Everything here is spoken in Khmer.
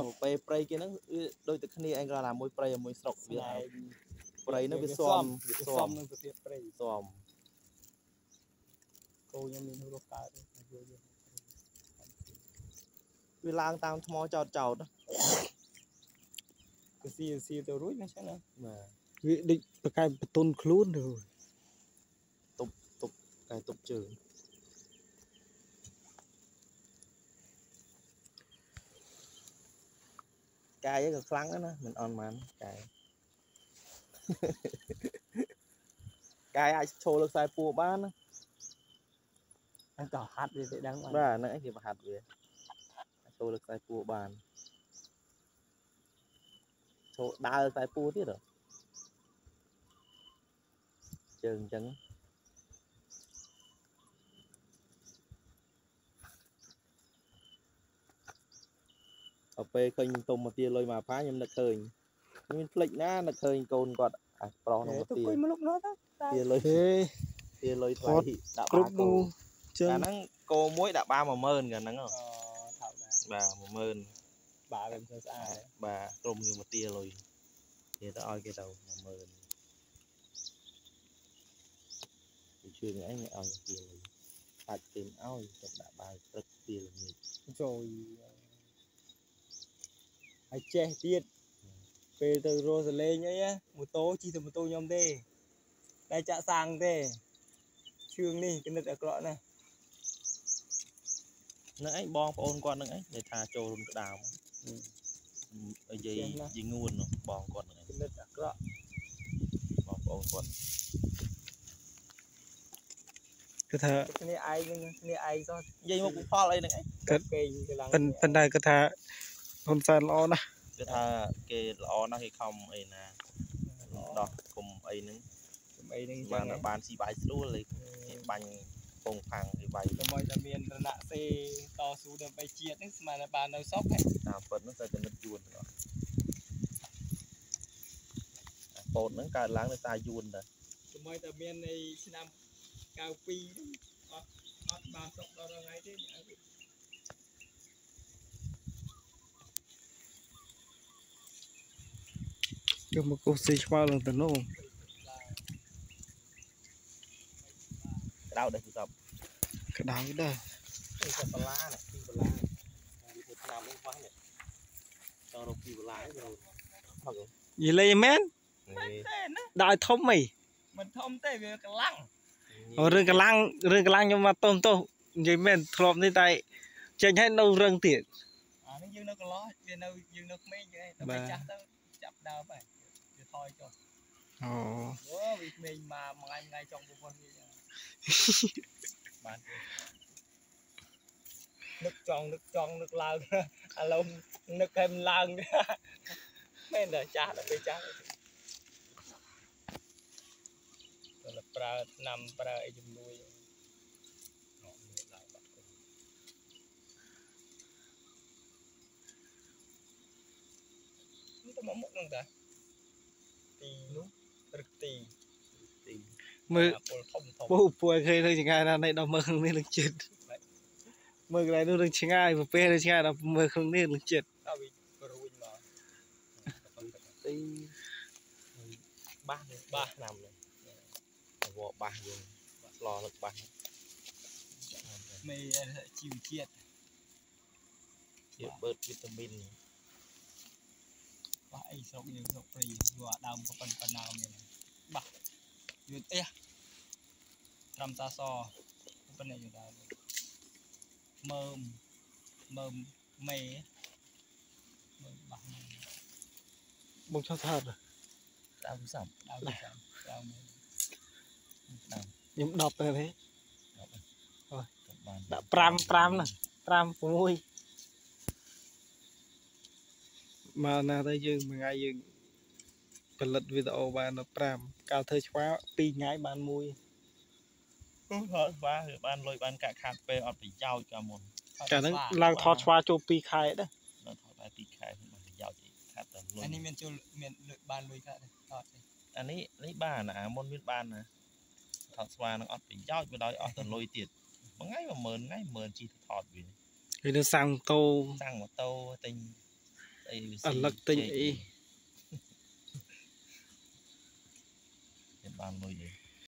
ត់ពេលព្រៃគេហ្នឹងវាដូចតែគ្នាឯងគ្រាន់តែមួយព្រៃមួយស្រុកវាស្នែងព្រៃហ្នឹងវាស៊ាំវាវាស៊ាស៊ាំំនឹងប្រភេទព្រៃស៊ាំគោខ្ញុំមានរស់កើតទេយកយកវាឡើងតាមថ្មចោតចោតណាគឺស៊ីស៊ីទៅរួចណាចឹងណាបាទវាដូចប្រកែកបន្ទុនខ្លួនទៅតែទប់ជើង កាយឯងក៏ខ្លាំងដែរណាមិនអន់បានកាយកាយអាចឈរលើខ្សែពួរបានណាហ្នឹងក៏ហាត់វាទៅដឹងបានបាទហ្នឹងឯងគេប្រហាត់វាអាចឈរលើខ្សែពួរបានឈរដើរខ្សែពួរទៀតហ៎ជើងអញ្ចឹង ដល់ពេលឃើញទុំមកទាលុយមកផាខ្ញុំនឹកឃើញខ្ញុំមានភ្លេចណានឹកឃើញកូនគាត់អាប្រុសនោះមកទៅទាគួយមកលុកនោះទៅទាលុយហេទាលុយថ្លៃដាក់គ្រុបាបគោនោះចឹងអាហ្នឹងគោមួយដាក់បា10000កាលហ្នឹងហ៎អូថោកដែរបាទ10000បាទវាមិនស្អាតបាទក្រុមគេមកទាលុយគេទៅឲ្យគេទៅ10000គេជឿអីឲ្យមកទាលុយបាច់ទេមឲ្យទៅដាក់បាយព្រឹកទាល្ងាចចូល ហើយចេះទៀតពេលទៅរស់សលេងអីណាម៉ូតូជិះទៅម៉ូតូខ្ញុំទេតែចាក់សាំងទេជឿងនេះគណិតអាក្រក់ណាស់ហ្នឹងឯងបងប្អូនគាត់ហ្នឹងឯងដែលថាចូលរុនក្តាមនិយាយយីងួននោះបងគាត់ហ្នឹងឯងគណិតអាក្រក់បងប្អូនគាត់គឺថាគ្នាឯងនឹងគ្នាឯងសោះនិយាយមកពុផលអីហ្នឹងឯងគាត់គេងកន្លងប៉ុន្ប៉ុន្តែគឺថា ហ៊ុនសែនល្អណាស់គឺថាគេល្អណាស់គេខំអីណាដោះគុំអីហ្នឹងអីនឹងបានចឹងបានស៊ីបាយស្រួលលេគេបាញ់ពងផាំងគេបាយដើម្បីតែមានរណសេតស៊ូដើម្បីជាតិហ្នឹងស្មានតែបាននៅសុកហ៎តាមពិតហ្នឹងតែចំណិតយួនទាំងអស់អាពោតហ្នឹងកើតឡើងនៅតាយួនដែរដើម្បីតែមានในឆ្នាំ92ហ្នឹងអត់អត់បានសុកដល់ថ្ងៃទេ យវាយកមកគោះស៊ីឆ្វល់ឡើងទៅនោះក្តៅដែរគឺសពក្តៅដែរនេះក៏បន្លានេះពីបន្លានេះទៅឆ្នាំនេះប៉ះនេះចង់រកពីបន្លាទៅផឹកយីលេងមែននេះទេណាដាក់ឲ្យធំអីមិនធំទេវាកម្លាំងអូរឿងកម្លាំងរឿងកម្លាំងខ្ញុំមកតុំទោសនិយាយមែនធ្លាប់នេះតែចេញឲ្យនៅរឹងទៀតអានេះយើងនៅកន្លោះវានៅយើងនៅក្មេងចឹងឯងតែចាស់ទៅចាប់ដើមហើយវា ថយចុះអូអូវាក្មេងមកមួយថ្ងៃមួយថ្ងៃចង់ពុះវាចឹងបាននឹកចង់នឹកចង់នឹកឡើងឥឡូវនឹកឲ្យមិនឡើងទេមែនតែចាស់ដល់ពេលចាស់ទៅប្រើឆ្នាំប្រើអីជំនួយអត់មានឡើងបាត់គុំនេះទៅមកមុខហ្នឹងតា ទីនោះរឹកទីទីមើលអាពលធំធំពូពួយឃើញទៅឆ្ងាយណាស់នៃដល់មើលក្នុងនេះនឹងចិត្តមើលកន្លែងនោះនឹងឆ្ងាយប្រពេលនឹងឆ្ងាយដល់មើលក្នុងនេះនឹងចិត្តដល់វារួញមកទីបាសនេះបាសឆ្នាំនេះវកបាសយើងស្លលឹកបាសមេជីវជាតិជាបឺតវីតាមីន បាសអីស្រុកយើងស្រុកព្រីយកអាដើមក៏ប៉ុណ្ប៉ុណ្ណាមានបាសយឺតអះត្រឹមតាសប៉ុណ្ណេះយឺតដែរមើមមើមមេមើមបាសបងឆោតថាដើមសំដើមចាំដើមខ្ញុំ10ទៅទេបានដាក់5 5ហ្នឹង5 6 មកណាទៅយើងមួយថ្ងៃយើងផលិតវីដេអូបានដល់5កាលធ្វើឆ្វា2ថ្ងៃបានមួយហត់ស្វាគឺបានលុយបានកាក់ខាត់ពេលអត់ប្រយោជន៍កាលមុនកាលហ្នឹងឡើងថតឆ្វាចូល2ខែដែរនៅថតតែ2ខែមិនប្រយោជន៍អីខាត់តែលុយអានេះមានចូលមានលុយបានលុយខ្លះទេអត់ទេអានេះនេះបានអាមុនមានបានណាថតស្វានឹងអត់ប្រយោជន៍វាដោយអស់តែលុយទៀតមួយថ្ងៃ10000ថ្ងៃ10000ជីទៅថតវាគឺនៅសាំងតោសាំងម៉ូតូទិញ អីវាអលឹកទិញអីចាំបានលុយអី